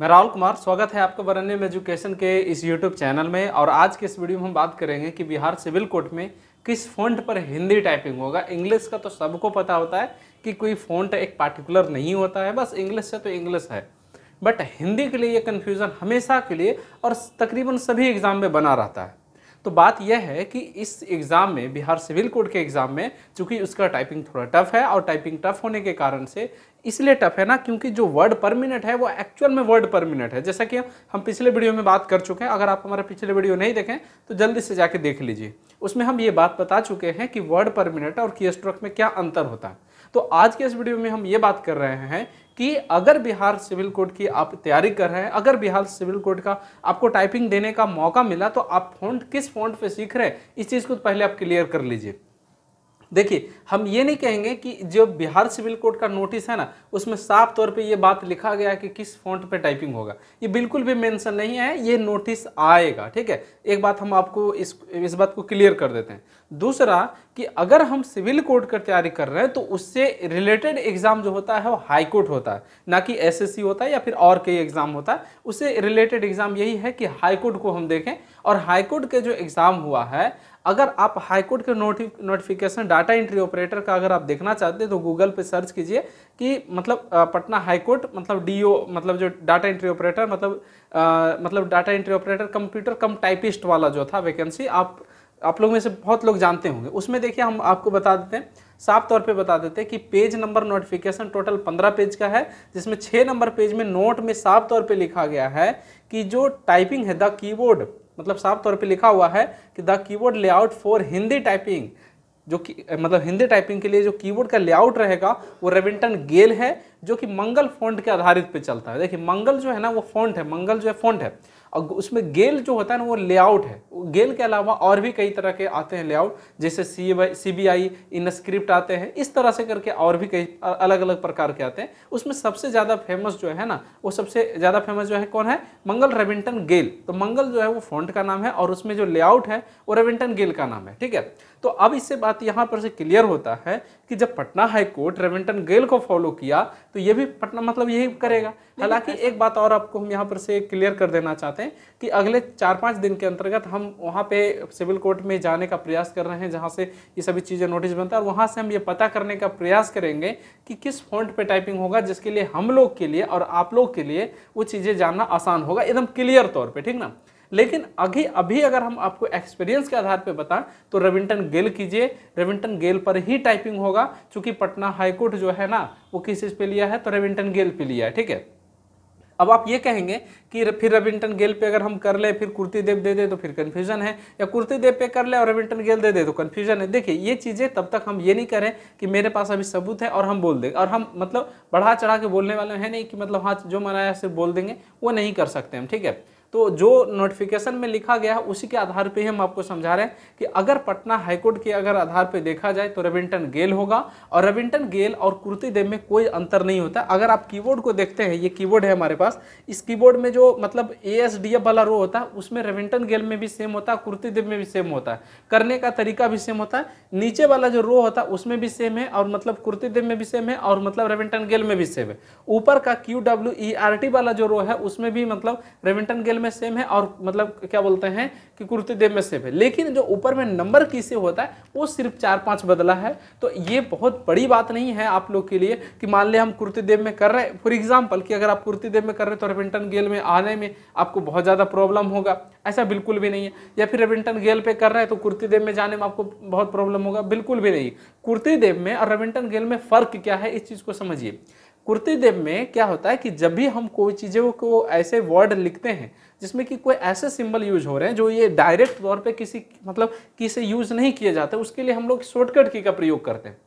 मैं राहुल कुमार, स्वागत है आपका वरण्यम एजुकेशन के इस यूट्यूब चैनल में। और आज के इस वीडियो में हम बात करेंगे कि बिहार सिविल कोर्ट में किस फ़ॉन्ट पर हिंदी टाइपिंग होगा। इंग्लिश का तो सबको पता होता है कि कोई फ़ॉन्ट एक पार्टिकुलर नहीं होता है, बस इंग्लिश से तो इंग्लिश है। बट हिंदी के लिए ये कन्फ्यूज़न हमेशा के लिए और तकरीबन सभी एग्ज़ाम में बना रहता है। तो बात यह है कि इस एग्ज़ाम में, बिहार सिविल कोड के एग्ज़ाम में, चूँकि उसका टाइपिंग थोड़ा टफ है और टाइपिंग टफ होने के कारण से इसलिए टफ है ना, क्योंकि जो वर्ड पर मिनट है, वो एक्चुअल में वर्ड पर मिनट है। जैसा कि हम पिछले वीडियो में बात कर चुके हैं, अगर आप हमारा पिछले वीडियो नहीं देखें तो जल्दी से जाके देख लीजिए। उसमें हम ये बात बता चुके हैं कि वर्ड पर मिनट और की स्ट्रोक में क्या अंतर होता है। तो आज के इस वीडियो में हम ये बात कर रहे हैं कि अगर बिहार सिविल कोड की आप तैयारी कर रहे हैं, अगर बिहार सिविल कोड का आपको टाइपिंग देने का मौका मिला तो आप फ़ोन किस फ़ोन पे सीख रहे हैं, इस चीज़ को पहले आप क्लियर कर लीजिए। देखिए, हम ये नहीं कहेंगे कि जो बिहार सिविल कोड का नोटिस है ना, उसमें साफ़ तौर पे ये बात लिखा गया है कि किस फॉन्ट पे टाइपिंग होगा। ये बिल्कुल भी मेंशन नहीं है, ये नोटिस आएगा, ठीक है? एक बात हम आपको इस इस बात को क्लियर कर देते हैं। दूसरा, कि अगर हम सिविल कोड का तैयारी कर रहे हैं तो उससे रिलेटेड एग्ज़ाम जो होता है, वो हाई कोर्ट होता है। ना कि एसएससी होता है या फिर और कई एग्ज़ाम होता है। उससे रिलेटेड एग्ज़ाम यही है कि हाई कोर्ट को हम देखें और हाई कोर्ट के जो एग्ज़ाम हुआ है अगर आप हाईकोर्ट के नोटि नोटिफिकेशन डाटा एंट्री ऑपरेटर का अगर आप देखना चाहते हैं तो गूगल पे सर्च कीजिए कि मतलब पटना हाईकोर्ट मतलब डीओ मतलब जो डाटा एंट्री ऑपरेटर मतलब आ, मतलब data entry operator computer cum typist वाला जो था वैकेंसी आप आप लोग में से बहुत लोग जानते होंगे। उसमें देखिए हम आपको बता देते हैं साफ़ तौर पे बता देते हैं कि पेज नंबर नोटिफिकेशन टोटल पंद्रह पेज का है जिसमें छः नंबर पेज में नोट में साफ़ तौर पे लिखा गया है कि जो टाइपिंग है द कीबोर्ड मतलब साफ़ तौर पे लिखा हुआ है कि the keyboard layout for Hindi typing, जो कि मतलब हिंदी टाइपिंग के लिए जो कीबोर्ड का लेआउट रहेगा, वो रेविंटन गेल है जो कि मंगल फॉन्ट के आधारित पे चलता है। देखिए, मंगल जो है ना, वो फॉन्ट है, मंगल जो है फॉन्ट है। और उसमें गेल जो होता है ना, वो लेआउट है। गेल के अलावा और भी कई तरह के आते हैं लेआउट जैसे सी C B I in script आते हैं। इस तरह से करके और भी कई अलग अलग प्रकार के आते हैं। उसमें सबसे ज़्यादा फ़ेमस जो है ना, वो सबसे ज़्यादा फ़ेमस जो है कौन है? मंगल रेविंटन गेल तो मंगल जो है वो फॉन्ट का नाम है और उसमें जो लेआउट है, वो रेविंटन गेल का नाम है। ठीक है? तो अब इससे बात यहाँ पर से क्लियर होता है कि जब पटना हाईकोर्ट रेविंटन गेल को फॉलो किया तो ये भी पटना मतलब यही करेगा। हालाँकि एक बात और आपको हम यहाँ पर से क्लियर कर देना चाहते हैं कि अगले चार पाँच दिन के अंतर्गत हम वहाँ पे सिविल कोर्ट में जाने का प्रयास कर रहे हैं जहाँ से ये सभी चीज़ें नोटिस बनता है और वहाँ से हम ये पता करने का प्रयास करेंगे कि किस फॉन्ट पे टाइपिंग होगा जिसके लिए हम लोग के लिए और आप लोग के लिए वो चीज़ें जानना आसान होगा एकदम क्लियर तौर पर ठीक ना? लेकिन अभी अभी अगर हम आपको एक्सपीरियंस के आधार पर बताएँ तो रविंटन गेल कीजिए। रविंटन गेल पर ही टाइपिंग होगा क्योंकि पटना हाईकोर्ट जो है ना, वो किस चीज़ पे लिया है? तो रविंटन गेल पे लिया है, ठीक है? अब आप ये कहेंगे कि फिर रविंटन गेल पे अगर हम कर ले, फिर कुर्ती देव दे दे तो फिर कन्फ्यूज़न है। या कुर्ती देव पे कर ले और रविंटन गेल दे दे तो कन्फ्यूज़न है। देखिए, ये चीज़ें तब तक हम ये नहीं करें कि मेरे पास अभी सबूत है और हम बोल दें। और हम मतलब बढ़ा चढ़ा के बोलने वाले हैं नहीं कि मतलब हाँ जो मनाया सिर्फ़ बोल देंगे, वो नहीं कर सकते हम, ठीक है? तो जो नोटिफिकेशन में लिखा गया है, उसी के आधार पे हम आपको समझा रहे हैं कि अगर पटना हाईकोर्ट के अगर आधार पे देखा जाए तो रविंटन गेल होगा और रविंटन गेल और कुर्ती देव में कोई अंतर नहीं होता। अगर आप कीबोर्ड को देखते हैं, ये कीबोर्ड है हमारे पास, इस कीबोर्ड में जो मतलब ए एस डी एफ़ वाला रो होता है, उसमें रविंटन गेल में भी सेम होता है, कुर्ती देव में भी सेम होता है। करने का तरीका भी सेम होता है। नीचे वाला जो रो होता है, उसमें भी सेम है और मतलब कुर्ती देव में भी सेम है और मतलब रेविंटन गेल में भी सेम है। ऊपर का Q W E R T वाला जो रो है, उसमें भी मतलब रेविंटन गेल में सेम है और मतलब क्या बोलते हैं कि कुर्ती देव में सेम है। लेकिन जो ऊपर में नंबर की से होता है, वो सिर्फ़ चार पाँच बदला है। तो ये बहुत बड़ी बात नहीं है आप लोग के लिए कि मान ले हम कुर्ती देव में कर रहे हैं। फॉर एग्ज़ाम्पल कि अगर आप कुर्ती देव में कर रहे हैं तो रेविंटन गेल में आने में आपको बहुत ज़्यादा प्रॉब्लम होगा। ऐसा बिल्कुल भी नहीं है। या फिर रेविंटन गेल पे कर रहे हैं तो कुर्ती देव में जाने में आपको बहुत प्रॉब्लम होगा। बिल्कुल भी नहीं। कुर्ती देव में और रेविंटन गेल में फ़र्क क्या है, इस चीज़ को समझिए। कुर्ती देव में क्या होता है कि जब भी हम कोई चीज़ों को ऐसे वर्ड लिखते हैं, जिसमें कि कोई ऐसे सिंबल यूज़ हो रहे हैं, जो ये डायरेक्ट तौर पे किसी मतलब किसी यूज़ नहीं किए जाते, उसके लिए हम लोग शॉर्टकट की का प्रयोग करते हैं।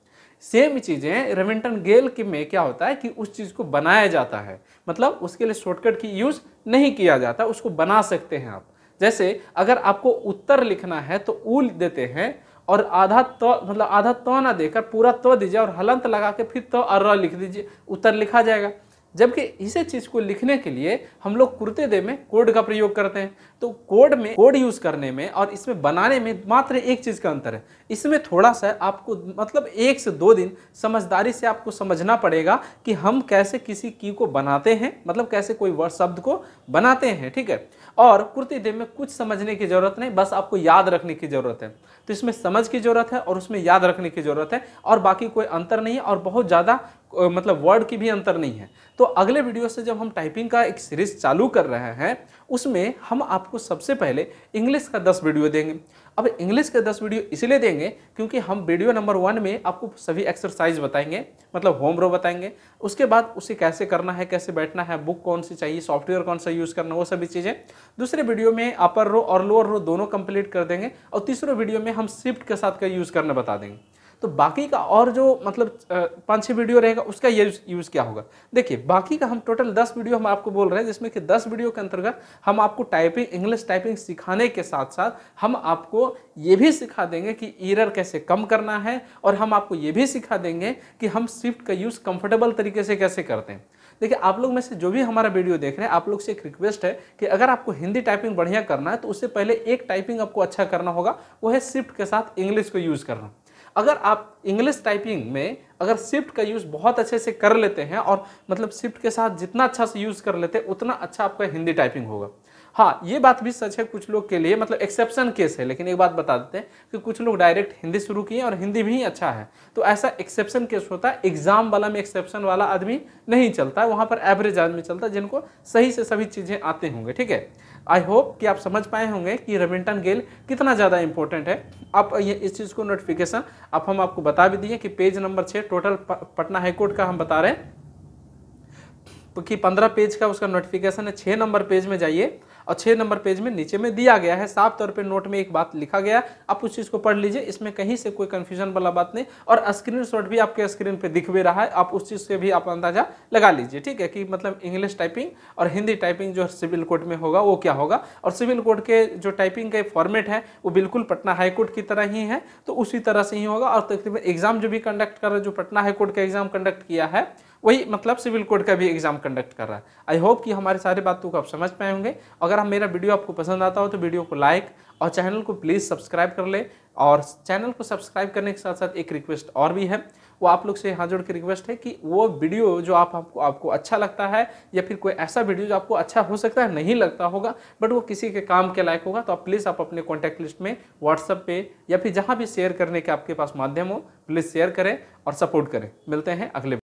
सेम चीज़ें रेविंटन गेल की में क्या होता है कि उस चीज़ को बनाया जाता है। मतलब उसके लिए शॉर्टकट की यूज़ नहीं किया जाता, उसको बना सकते हैं आप। जैसे अगर आपको उत्तर लिखना है तो ऊ देते हैं और आधा तो मतलब आधा तो ना देकर पूरा तो दीजिए और हलंत लगा के फिर तो अर्र लिख दीजिए, उत्तर लिखा जाएगा। जबकि इसी चीज़ को लिखने के लिए हम लोग कुर्ते दे में कोड का प्रयोग करते हैं। तो कोड में, कोड यूज़ करने में और इसमें बनाने में मात्र एक चीज़ का अंतर है। इसमें थोड़ा सा आपको मतलब एक से दो दिन समझदारी से आपको समझना पड़ेगा कि हम कैसे किसी की को बनाते हैं मतलब कैसे कोई वर्ड शब्द को बनाते हैं, ठीक है? और कुर्ती देव में कुछ समझने की ज़रूरत नहीं, बस आपको याद रखने की ज़रूरत है। तो इसमें समझ की ज़रूरत है और उसमें याद रखने की ज़रूरत है और बाकी कोई अंतर नहीं है और बहुत ज़्यादा मतलब वर्ड की भी अंतर नहीं है। तो अगले वीडियो से जब हम टाइपिंग का एक सीरीज़ चालू कर रहे हैं, उसमें हम आपको सबसे पहले इंग्लिश का दस वीडियो देंगे। अब इंग्लिश के दस वीडियो इसलिए देंगे क्योंकि हम वीडियो नंबर वन में आपको सभी एक्सरसाइज बताएँगे मतलब होम रो बताएँगे। उसके बाद उसे कैसे करना है, कैसे बैठना है बुक कौन सी चाहिए सॉफ्टवेयर कौन सा यूज़ करना वो सभी चीज़ें। दूसरे वीडियो में अपर रो और लोअर रो दोनों कंप्लीट कर देंगे और तीसरे वीडियो में हम शिफ्ट के साथ का यूज़ करना बता देंगे। तो बाकी का और जो मतलब पाँच छः वीडियो रहेगा, उसका ये यूज़ क्या होगा? देखिए, बाकी का हम टोटल दस वीडियो हम आपको बोल रहे हैं, जिसमें कि दस वीडियो के अंतर्गत हम आपको टाइपिंग इंग्लिश टाइपिंग सिखाने के साथ साथ हम आपको ये भी सिखा देंगे कि ईरर कैसे कम करना है और हम आपको ये भी सिखा देंगे कि हम स्विफ्ट का यूज़ कंफर्टेबल तरीके से कैसे करते हैं। देखिए, आप लोग में से जो भी हमारा वीडियो देख रहे हैं, आप लोग से एक रिक्वेस्ट है कि अगर आपको हिंदी टाइपिंग बढ़िया करना है तो उससे पहले एक टाइपिंग आपको अच्छा करना होगा, वो है स्विफ्ट के साथ इंग्लिश को यूज़ करना। अगर आप इंग्लिश टाइपिंग में अगर शिफ्ट का यूज़ बहुत अच्छे से कर लेते हैं और मतलब शिफ्ट के साथ जितना अच्छा से यूज़ कर लेते हैं उतना अच्छा आपका हिंदी टाइपिंग होगा। हाँ ये बात भी सच है कुछ लोग के लिए मतलब एक्सेप्शन केस है, लेकिन एक बात बता देते हैं कि कुछ लोग डायरेक्ट हिंदी शुरू किए और हिंदी भी अच्छा है। तो ऐसा एक्सेप्शन केस होता है एग्ज़ाम वाला में एक्सेप्शन वाला आदमी नहीं चलता है वहाँ पर एवरेज आदमी चलता है जिनको सही से सभी चीज़ें आते होंगे, ठीक है? आई होप कि आप समझ पाए होंगे कि रेमिंटन गेल कितना ज़्यादा इंपॉर्टेंट है। आप ये, इस चीज़ को नोटिफिकेशन आप हम आपको बता भी दिए कि पेज नंबर छः टोटल पटना हाईकोर्ट का हम बता रहे हैं। कि पंद्रह पेज का उसका नोटिफिकेशन है छः नंबर पेज में जाइए और छः नंबर पेज में नीचे में दिया गया है, साफ़ तौर पे नोट में एक बात लिखा गया, आप उस चीज़ को पढ़ लीजिए, इसमें कहीं से कोई कन्फ्यूज़न वाला बात नहीं और स्क्रीन शॉट भी आपके स्क्रीन पे दिख भी रहा है, आप उस चीज़ से भी आप अंदाज़ा लगा लीजिए, ठीक है? कि मतलब इंग्लिश टाइपिंग और हिंदी टाइपिंग जो सिविल कोर्ट में होगा, वो क्या होगा? और सिविल कोर्ट के जो टाइपिंग के फॉर्मेट है, वो बिल्कुल पटना हाईकोर्ट की तरह ही है तो उसी तरह से ही होगा और तकरीबन एग्ज़ाम जो भी कंडक्ट कर रहे जो पटना हाईकोर्ट का एग्ज़ाम कंडक्ट किया है वही मतलब सिविल कोड का भी एग्ज़ाम कंडक्ट कर रहा है। आई होप कि हमारी सारी बातों को आप समझ पाए होंगे। अगर हम मेरा वीडियो आपको पसंद आता हो तो वीडियो को लाइक और चैनल को प्लीज़ सब्सक्राइब कर ले। और चैनल को सब्सक्राइब करने के साथ साथ एक रिक्वेस्ट और भी है। वो आप लोग से हाथ जोड़ के रिक्वेस्ट है कि वो वीडियो जो आप आपको आपको अच्छा लगता है या फिर कोई ऐसा वीडियो जो आपको अच्छा हो सकता है, नहीं लगता होगा बट वो किसी के काम के लायक होगा तो आप प्लीज़ आप अपने कॉन्टैक्ट लिस्ट में व्हाट्सअप पे या फिर जहाँ भी शेयर करने के आपके पास माध्यम हो प्लीज़ शेयर करें और सपोर्ट करें। मिलते हैं अगले